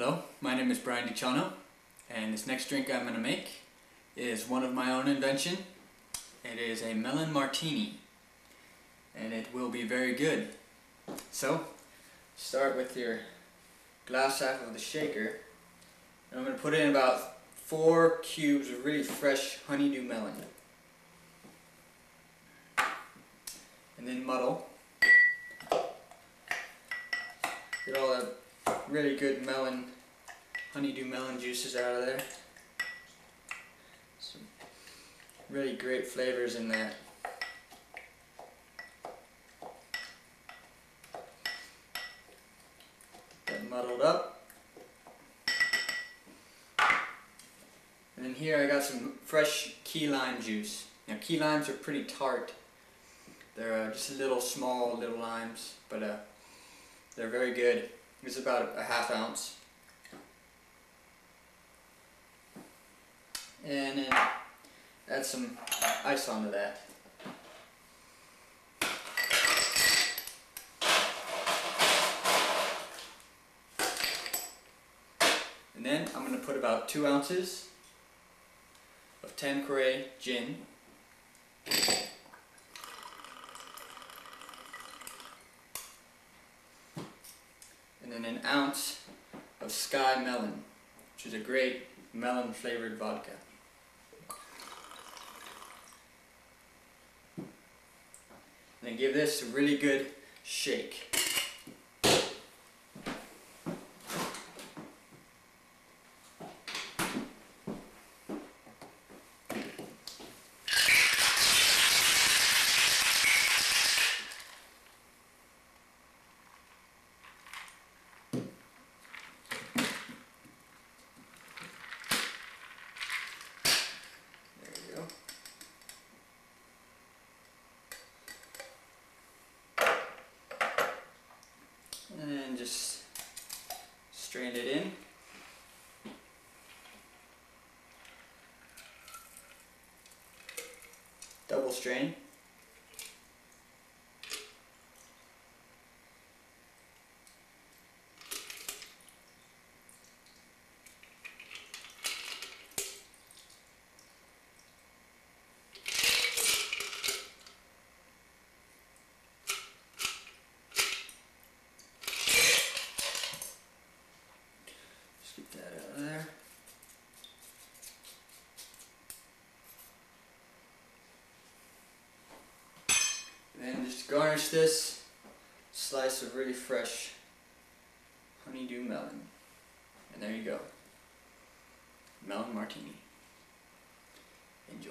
Hello, my name is Brian DiCiano, and this next drink I'm going to make is one of my own invention. It is a melon martini, and it will be very good. So, start with your glass half of the shaker, and I'm going to put in about four cubes of really fresh honeydew melon. And then muddle. Get all the really good melon, honeydew melon juices out of there. Some really great flavors in that. Get muddled up. And then here I got some fresh key lime juice. Now key limes are pretty tart. They're uh, just little small little limes, but uh, they're very good. It's about a half ounce. And then add some ice onto that. And then I'm going to put about two ounces of Tanqueray gin and then an ounce of Skyy Melon, which is a great melon flavored vodka. And then give this a really good shake. There you go. And then just strain it in. Double strain. garnish this, slice of really fresh honeydew melon. And there you go. Melon martini. Enjoy.